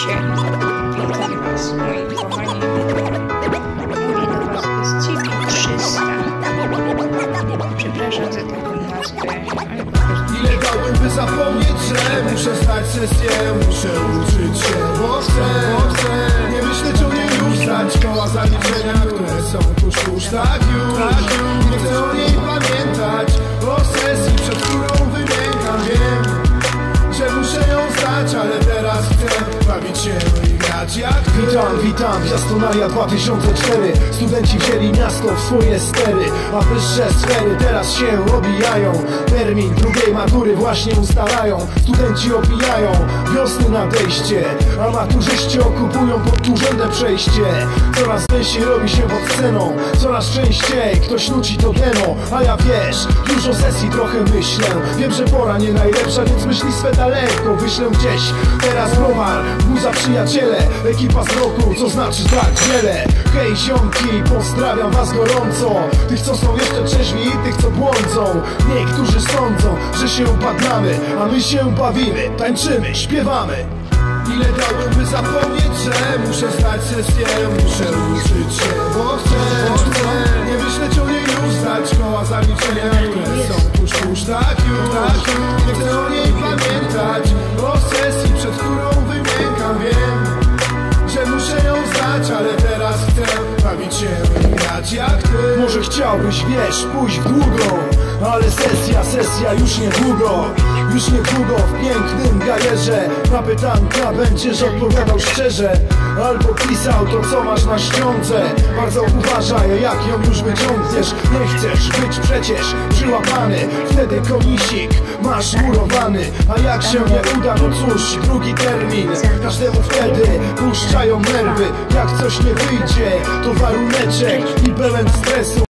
się. Witam Was, moi kochani. Mówi do Was SCP-300. Przepraszam za taką nazwę, Ile dałbym by zapomnieć, że muszę zdać sesję Muszę uczyć się, bo chcę, bo chcę Nie myśleć o niej już, zdać koła zaliczenia Które są tuż, tuż, tak już Nie chcę o niej pamiętać grać jak Witam, witam, Piastonaria 2004 Studenci wzięli miasto w swoje stery. A wyższe sfery teraz się obijają. Termin drugiej matury właśnie ustalają. Studenci opijają wiosny nadejście A maturzyści okupują podturzęde przejście. Coraz częściej robi się pod sceną. Coraz częściej ktoś nuci to demo A ja wiesz, już o sesji trochę myślę. Wiem, że pora nie najlepsza, więc myśli swe daleko Wyślę gdzieś teraz browar, muza przyjaciele Ekipa z roku, co znaczy tak wiele. Hej ziomki, pozdrawiam was gorąco. Tych co są jeszcze trzeźwi i tych co błądzą. Niektórzy sądzą, że się upadnamy A my się bawimy, tańczymy, śpiewamy. Ile dałbym by zapomnieć, że muszę zdać sesję Muszę uczyć się, bo chcę, bo chcę. Nie myśleć o niej już, zdać koła zaliczenia Które są tuż, tuż, tak już, tak. Już Nie chcę o niej jak ty. Może chciałbyś, wiesz, pójść w długą Ale sesja, sesja już niedługo Już niedługo w pięknym gajerze. Na pytanka będziesz odpowiadał szczerze Albo pisał to co masz na ściądze Bardzo uważaj, jak ją już wyciągniesz? Nie chcesz być przecież przyłapany. Wtedy konisik masz murowany A jak się nie uda, no cóż, drugi termin. Każdemu wtedy puszczają nerwy Jak coś nie wyjdzie, to waruneczek i pełen stresu